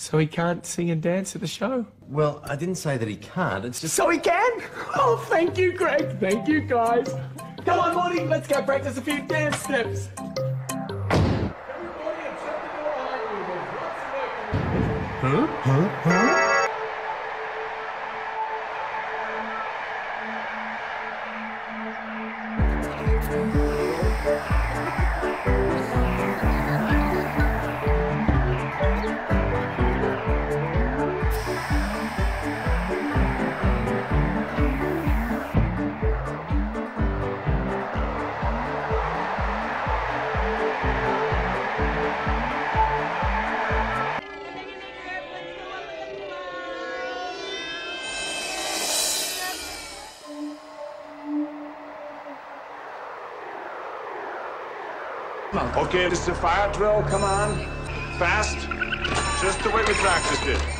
So he can't sing and dance at the show? Well, I didn't say that he can't. It's just. So he can? Oh, thank you, Greg. Thank you, guys. Come on, Morty, let's go practice a few dance steps. Huh? Huh? Huh? Okay, this is a fire drill. Come on. Fast. Just the way we practiced it.